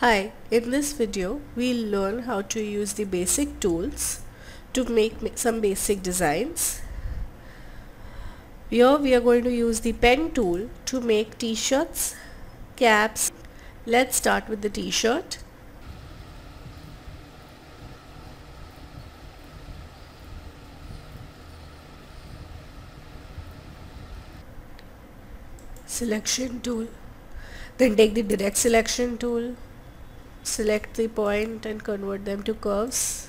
Hi, in this video we'll learn how to use the basic tools to make some basic designs. Here we are going to use the pen tool to make t-shirts, caps. Let's start with the t-shirt. Selection tool. Then take the direct selection tool select the point and convert them to curves.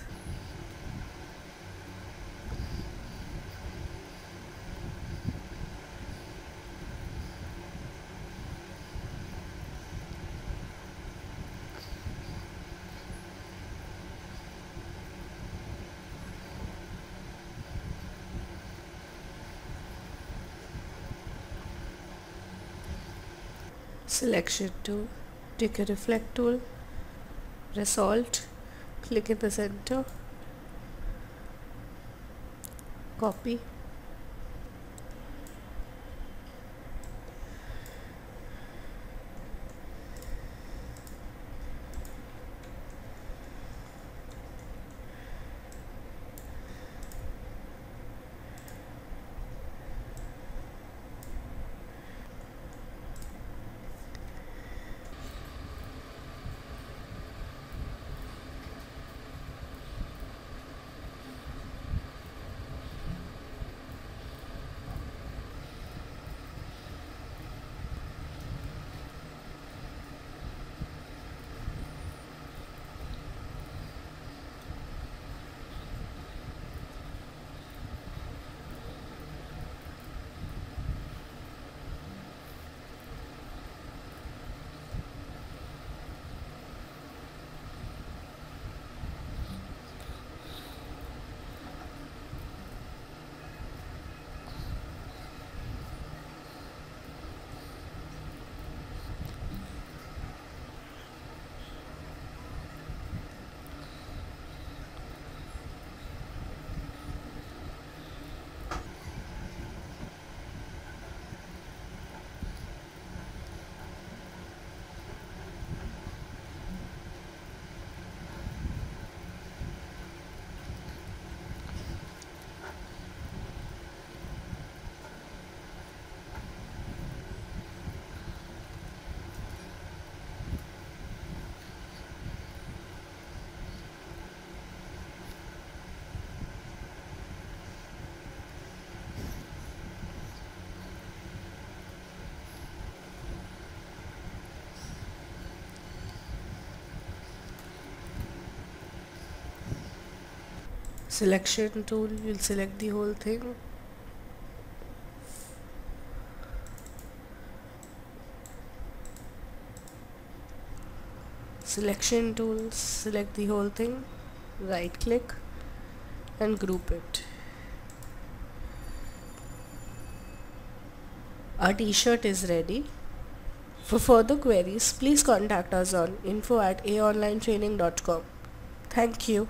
Selection tool take a reflect tool press alt click in the center copy selection tool you'll select the whole thing. Selection tool select the whole thing right click and group it. Our t-shirt is ready. For further queries please contact us on info at aonlinetraining.com thank you